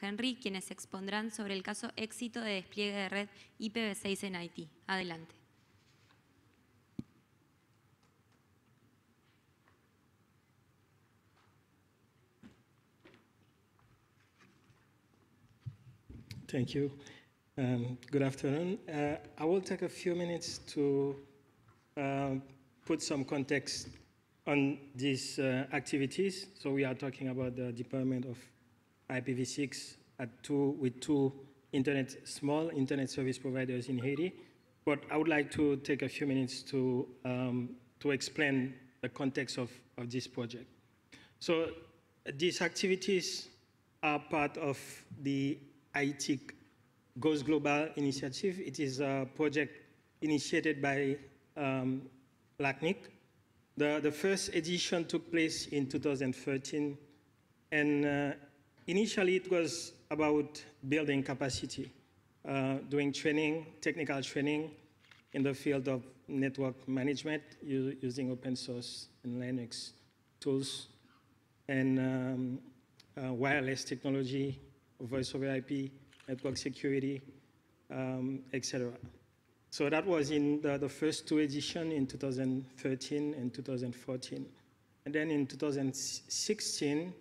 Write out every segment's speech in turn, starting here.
Henry, quienes expondrán sobre el caso éxito de despliegue de red IPv6 en Haití. Adelante. Thank you. Um, good afternoon. Uh, I will take a few minutes to uh, put some context on these uh, activities. So we are talking about the deployment of IPv6 at two, with two internet, small internet service providers in Haiti. But I would like to take a few minutes to, um, to explain the context of, of this project. So these activities are part of the IT Goes Global initiative. It is a project initiated by um, LACNIC. The, the first edition took place in 2013, and uh, initially it was about building capacity, uh, doing training, technical training in the field of network management using open source and Linux tools, and um, uh, wireless technology, voice over IP, network security, um, etc. So that was in the, the first two editions in 2013 and 2014. And then in 2016,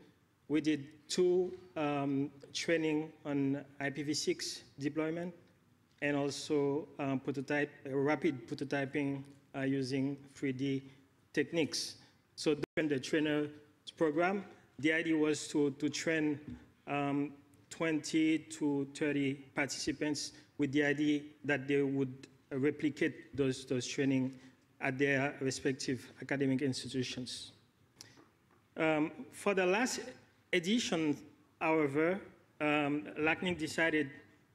we did two um, training on IPv6 deployment and also um, prototype, uh, rapid prototyping uh, using 3D techniques. So during the trainer program, the idea was to, to train um, 20 to 30 participants with the idea that they would replicate those, those training at their respective academic institutions. Um, for the last edition, however, um, LACNIC decided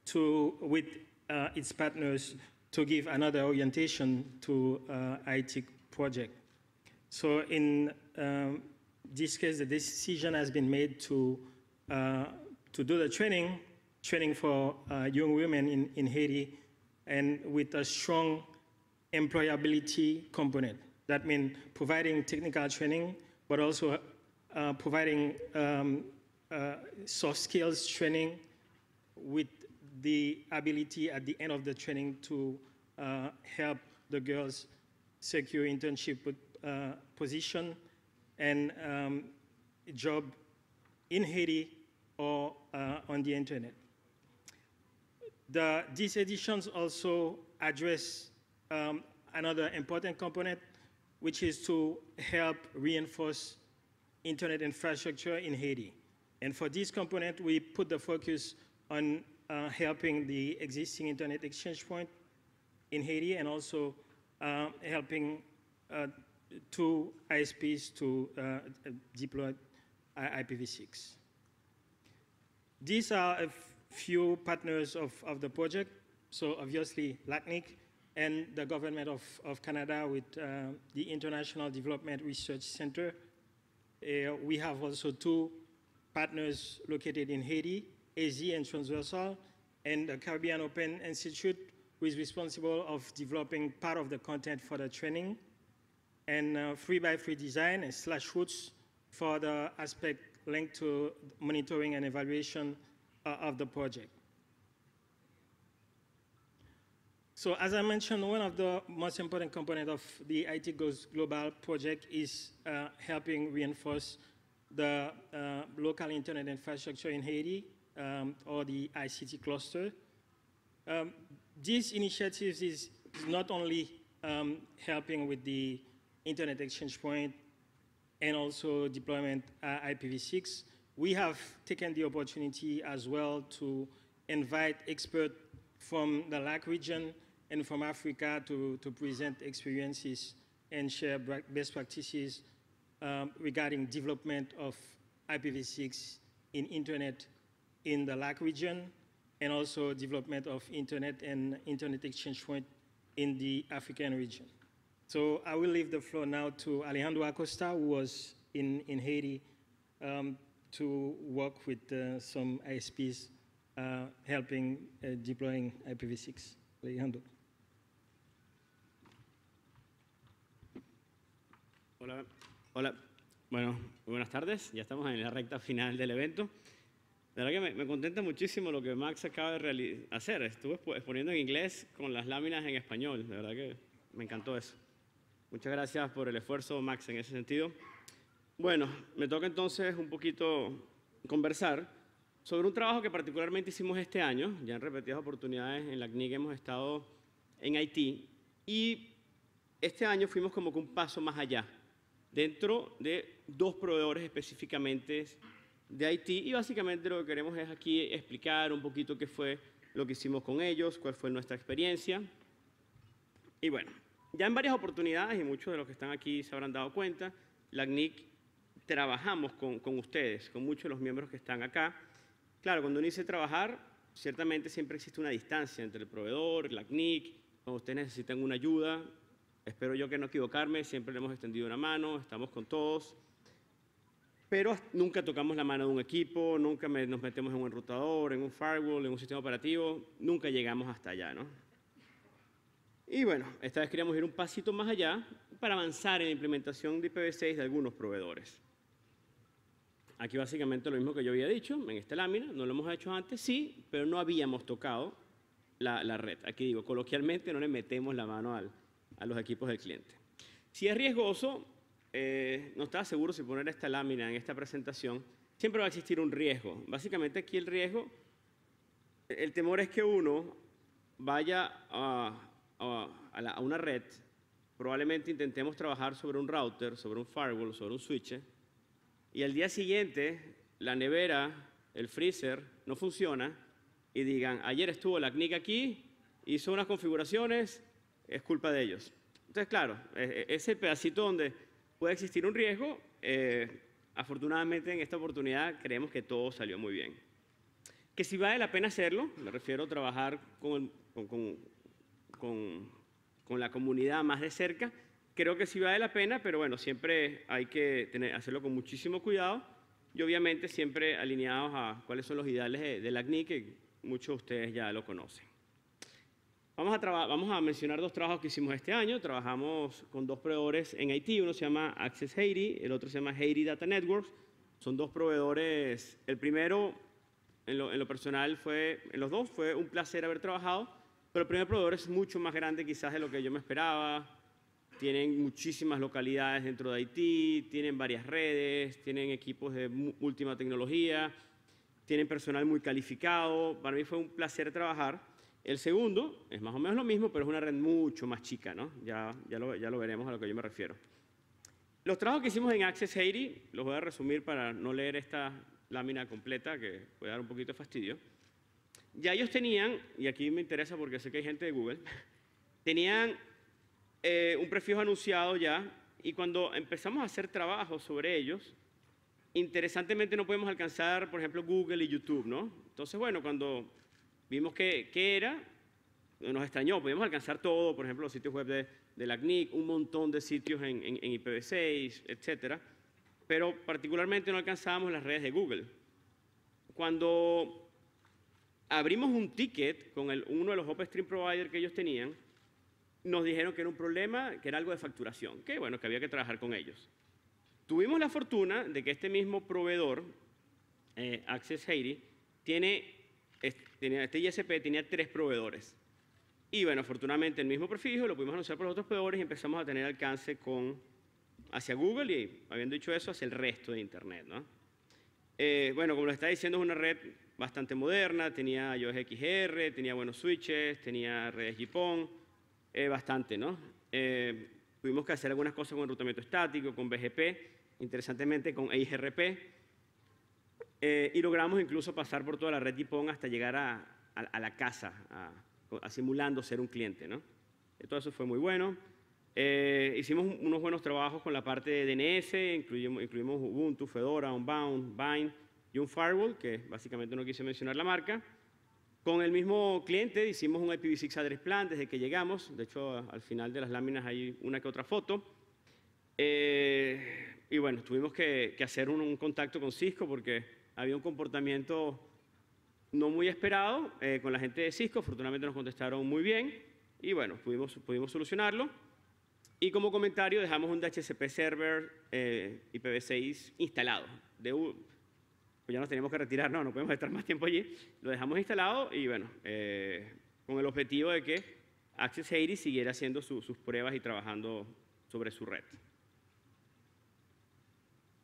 to, with uh, its partners, to give another orientation to uh, IT project. So in um, this case, the decision has been made to, uh, to do the training, training for uh, young women in, in Haiti, and with a strong employability component. That means providing technical training, but also uh, providing um, uh, soft skills training with the ability at the end of the training to uh, help the girls secure internship uh, position and um, job in Haiti or uh, on the internet. The, these editions also address um, another important component, which is to help reinforce internet infrastructure in Haiti. And for this component, we put the focus on uh, helping the existing internet exchange point in Haiti and also uh, helping uh, two ISPs to uh, deploy IPv6. These are a few partners of, of the project. So obviously LACNIC and the government of, of Canada with uh, the International Development Research Center. Uh, we have also two partners located in Haiti, AZ and Transversal, and the Caribbean Open Institute, who is responsible of developing part of the content for the training, and uh, free by free design and slash roots for the aspect linked to monitoring and evaluation uh, of the project. So as I mentioned, one of the most important components of the IT Goes Global project is uh, helping reinforce the uh, local internet infrastructure in Haiti, um, or the ICT cluster. Um, this initiative is not only um, helping with the internet exchange point and also deployment uh, IPv6, we have taken the opportunity as well to invite experts from the LAC region and from Africa to, to present experiences and share best practices um, regarding development of IPv6 in internet in the LAC region and also development of internet and internet exchange point in the African region. So I will leave the floor now to Alejandro Acosta, who was in, in Haiti um, to work with uh, some ISPs uh, helping uh, deploying IPv6. Alejandro. Hola, hola. Bueno, buenas tardes. Ya estamos en la recta final del evento. De verdad que me, contenta muchísimo lo que Max acaba de hacer. Estuve exponiendo en inglés con las láminas en español. De verdad que me encantó eso. Muchas gracias por el esfuerzo, Max, en ese sentido. Bueno, me toca entonces un poquito conversar sobre un trabajo que particularmente hicimos este año. Ya en repetidas oportunidades en la CNIC hemos estado en Haití y este año fuimos como que un paso más allá, dentro de dos proveedores específicamente de Haití y básicamente lo que queremos es aquí explicar un poquito qué fue lo que hicimos con ellos, cuál fue nuestra experiencia. Y bueno, ya en varias oportunidades, y muchos de los que están aquí se habrán dado cuenta, la CNIC trabajamos con, con ustedes, con muchos de los miembros que están acá. Claro, cuando uno dice trabajar, ciertamente siempre existe una distancia entre el proveedor, la CNIC, cuando ustedes necesitan una ayuda, espero yo que no equivocarme, siempre le hemos extendido una mano, estamos con todos, pero nunca tocamos la mano de un equipo, nunca nos metemos en un enrutador, en un firewall, en un sistema operativo, nunca llegamos hasta allá, ¿no? Y bueno, esta vez queríamos ir un pasito más allá para avanzar en la implementación de IPv6 de algunos proveedores. Aquí básicamente lo mismo que yo había dicho en esta lámina, no lo hemos hecho antes, sí, pero no habíamos tocado la, red. Aquí digo, coloquialmente no le metemos la mano a los equipos del cliente. Si es riesgoso, eh, no estaba seguro si poner esta lámina en esta presentación, siempre va a existir un riesgo. Básicamente aquí el riesgo, el temor es que uno vaya a, a, una red, probablemente intentemos trabajar sobre un router, sobre un firewall, sobre un switch, y al día siguiente la nevera, el freezer no funciona y digan, ayer estuvo la CNIC aquí, hizo unas configuraciones, es culpa de ellos. Entonces, claro, e, e, ese pedacito donde puede existir un riesgo, eh, afortunadamente en esta oportunidad creemos que todo salió muy bien. Que si vale la pena hacerlo, me refiero a trabajar con, la comunidad más de cerca. Creo que sí vale la pena, pero bueno, siempre hay que hacerlo con muchísimo cuidado y obviamente siempre alineados a cuáles son los ideales de, de la CNI, que muchos de ustedes ya lo conocen. Vamos a, vamos a mencionar dos trabajos que hicimos este año. Trabajamos con dos proveedores en Haití. Uno se llama Access Haiti, el otro se llama Haiti Data Networks. Son dos proveedores. El primero, en lo, en lo personal, fue, en los dos fue un placer haber trabajado pero el primer proveedor es mucho más grande quizás de lo que yo me esperaba. Tienen muchísimas localidades dentro de Haití, tienen varias redes, tienen equipos de última tecnología, tienen personal muy calificado. Para mí fue un placer trabajar. El segundo es más o menos lo mismo, pero es una red mucho más chica, ¿no? Ya, ya, lo, ya lo veremos a lo que yo me refiero. Los trabajos que hicimos en Access Haiti, los voy a resumir para no leer esta lámina completa, que puede dar un poquito de fastidio ya ellos tenían, y aquí me interesa porque sé que hay gente de Google, tenían eh, un prefijo anunciado ya, y cuando empezamos a hacer trabajos sobre ellos, interesantemente no podemos alcanzar, por ejemplo, Google y YouTube, ¿no? Entonces, bueno, cuando vimos qué era, nos extrañó, podíamos alcanzar todo, por ejemplo, los sitios web de, de la CNIC, un montón de sitios en, en, en IPv6, etcétera, pero particularmente no alcanzábamos las redes de Google. Cuando abrimos un ticket con uno de los OpenStream providers que ellos tenían, nos dijeron que era un problema, que era algo de facturación, que bueno, que había que trabajar con ellos. Tuvimos la fortuna de que este mismo proveedor, eh, Access Haiti, tiene, este ISP tenía tres proveedores. Y bueno, afortunadamente el mismo prefijo lo pudimos anunciar por los otros proveedores y empezamos a tener alcance con, hacia Google y, habiendo dicho eso, hacia el resto de Internet. ¿no? Eh, bueno, como lo está diciendo, es una red bastante moderna, tenía iOS XR, tenía buenos switches, tenía redes JPON, eh, bastante, ¿no? Eh, tuvimos que hacer algunas cosas con enrutamiento estático, con BGP, interesantemente con EIGRP, eh, y logramos incluso pasar por toda la red JPON hasta llegar a, la casa, a, simulando ser un cliente, ¿no? Todo eso fue muy bueno. hicimos unos buenos trabajos con la parte de DNS, incluimos, incluimos Ubuntu, Fedora, Unbound, Vine, y un firewall, que básicamente no quise mencionar la marca. Con el mismo cliente hicimos un IPv6 address plan desde que llegamos. De hecho, al final de las láminas hay una que otra foto. Eh, y bueno, tuvimos que, hacer un, contacto con Cisco porque había un comportamiento no muy esperado eh, con la gente de Cisco. Afortunadamente nos contestaron muy bien y bueno, pudimos, pudimos solucionarlo. Y como comentario dejamos un DHCP server eh, IPv6 instalado. De, pues ya nos teníamos que retirar, no, no podemos estar más tiempo allí. Lo dejamos instalado y bueno, eh, con el objetivo de que Access Haiti siguiera haciendo su- sus pruebas y trabajando sobre su red.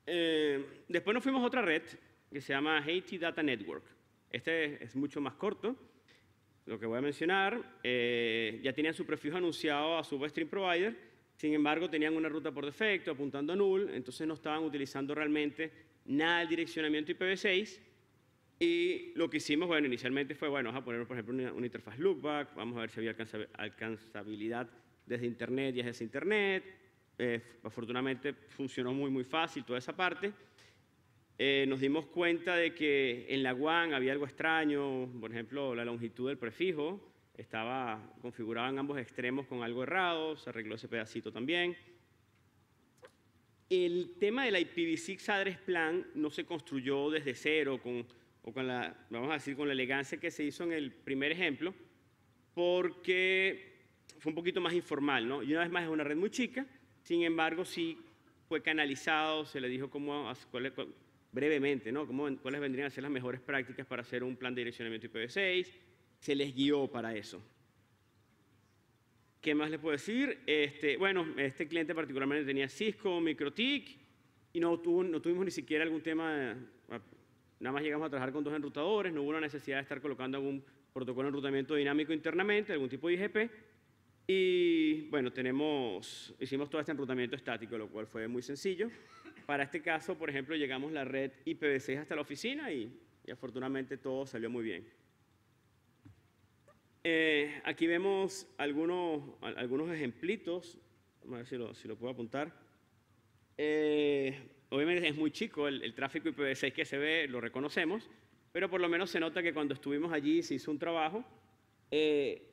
Eh, después nos fuimos a otra red que se llama Haiti Data Network. Este es mucho más corto. Lo que voy a mencionar, eh, ya tenían su prefijo anunciado a su web stream provider, sin embargo tenían una ruta por defecto apuntando a null, entonces no estaban utilizando realmente nada del direccionamiento IPv6. Y lo que hicimos, bueno, inicialmente fue, bueno, vamos a poner, por ejemplo, una, una interfaz loopback, vamos a ver si había alcanza- alcanzabilidad desde Internet y desde Internet. Eh, afortunadamente funcionó muy, muy fácil toda esa parte. Eh, nos dimos cuenta de que en la WAN había algo extraño, por ejemplo, la longitud del prefijo estaba configurada en ambos extremos con algo errado, se arregló ese pedacito también. El tema del IPv6 Address Plan no se construyó desde cero con, o con la, vamos a decir, con la elegancia que se hizo en el primer ejemplo, porque fue un poquito más informal, ¿no? Y una vez más es una red muy chica, sin embargo sí fue canalizado, se le dijo cómo, cuál- brevemente, ¿no? Cómo, cuáles vendrían a ser las mejores prácticas para hacer un plan de direccionamiento IPv6, se les guió para eso. ¿Qué más les puedo decir? Este, bueno, este cliente particularmente tenía Cisco, MikroTik, y no, tuvimos ni siquiera algún tema, de- nada más llegamos a trabajar con dos enrutadores, no hubo una necesidad de estar colocando algún protocolo de enrutamiento dinámico internamente, algún tipo de IGP, y bueno, tenemos, hicimos todo este enrutamiento estático, lo cual fue muy sencillo. Para este caso, por ejemplo, llegamos la red IPv6 hasta la oficina y, afortunadamente todo salió muy bien. Eh, aquí vemos algunos, al- algunos ejemplitos, vamos a ver si lo, si lo puedo apuntar. Eh, obviamente es muy chico el, el tráfico IPv6 que se ve, lo reconocemos, pero por lo menos se nota que cuando estuvimos allí se hizo un trabajo. Eh,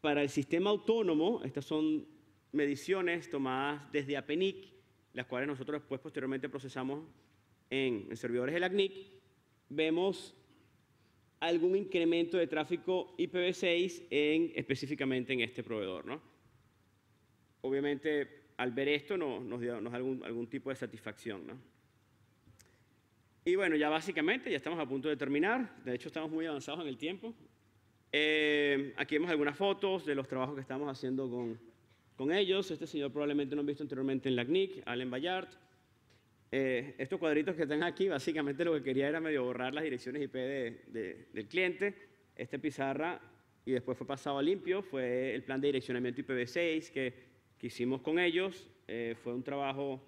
para el sistema autónomo, estas son mediciones tomadas desde APNIC, las cuales nosotros después posteriormente procesamos en, servidores de la CNIC. Vemos algún incremento de tráfico IPv6 en, específicamente en este proveedor. ¿no? Obviamente, al ver esto no- nos, dio, nos da algún, algún tipo de satisfacción. ¿no? Y bueno, ya básicamente ya estamos a punto de terminar. De hecho, estamos muy avanzados en el tiempo. Eh, aquí vemos algunas fotos de los trabajos que estamos haciendo con, con ellos. Este señor probablemente lo han visto anteriormente en la CNIC, Allen Bayard. Eh, estos cuadritos que están aquí, básicamente lo que quería era medio borrar las direcciones IP de- de- del cliente. Este pizarra, y después fue pasado a limpio, fue el plan de direccionamiento IPv6 que, que hicimos con ellos. Eh, fue un trabajo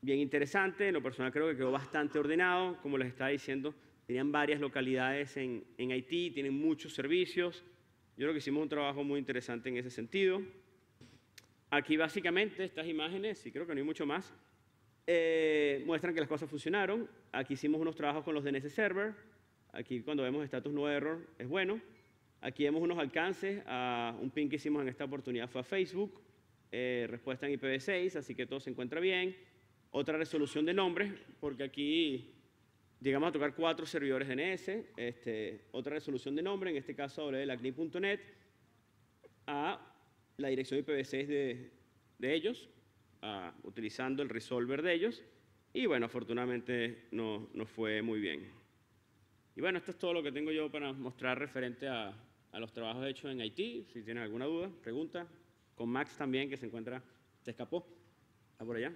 bien interesante, en lo personal creo que quedó bastante ordenado, como les estaba diciendo, tenían varias localidades en, en Haití, tienen muchos servicios. Yo creo que hicimos un trabajo muy interesante en ese sentido. Aquí básicamente estas imágenes, y creo que no hay mucho más, eh, muestran que las cosas funcionaron. Aquí hicimos unos trabajos con los DNS Server. Aquí cuando vemos status no error es bueno. Aquí vemos unos alcances. a un ping que hicimos en esta oportunidad fue a Facebook. eh, respuesta en IPv6, así que todo se encuentra bien. Otra resolución de nombres, porque aquí llegamos a tocar cuatro servidores DNS. Este, otra resolución de nombre, en este caso hablé de la CNI.net, a la dirección IPv6 de, de ellos, a- utilizando el resolver de ellos. Y bueno, afortunadamente no, no fue muy bien. Y bueno, esto es todo lo que tengo yo para mostrar referente a, a los trabajos hechos en Haití. Si tienen alguna duda, pregunta. Con Max también, que se encuentra, se escapó. Está por allá.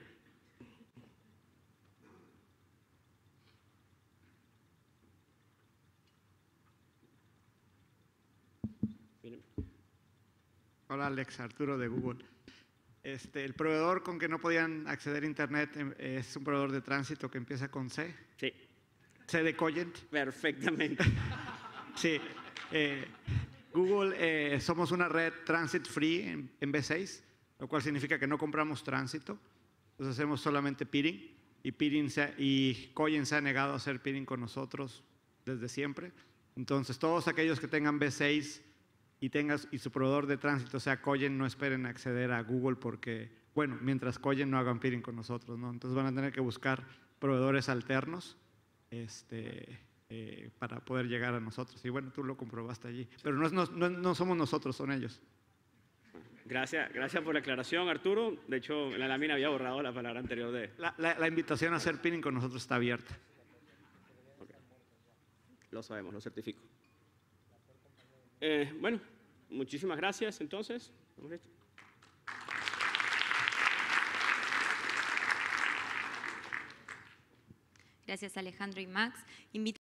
Hola Alex, Arturo de Google. Este, el proveedor con que no podían acceder a Internet em, es un proveedor de tránsito que empieza con C, Sí, C de Cogent. perfectamente. Sí. eh, Google, eh, somos una red transit free en, en B6, lo cual significa que no compramos tránsito. Entonces hacemos solamente peering y, peering se y Cogent se ha negado a hacer peering con nosotros desde siempre. Entonces todos aquellos que tengan B6 y, tengas, y su proveedor de tránsito sea Cogent, no esperen acceder a Google porque, bueno, mientras Cogent no hagan peering con nosotros, ¿no? Entonces van a tener que buscar proveedores alternos este, eh, para poder llegar a nosotros. Y bueno, tú lo comprobaste allí. Pero no, es- no, no- no somos nosotros, son ellos. Gracias, gracias por la aclaración, Arturo. De hecho, en la lámina había borrado la palabra anterior de... La, la- la invitación a hacer peering con nosotros está abierta. Lo sabemos, lo certifico. Eh, bueno, muchísimas gracias entonces. Gracias Alejandro y Max. Invito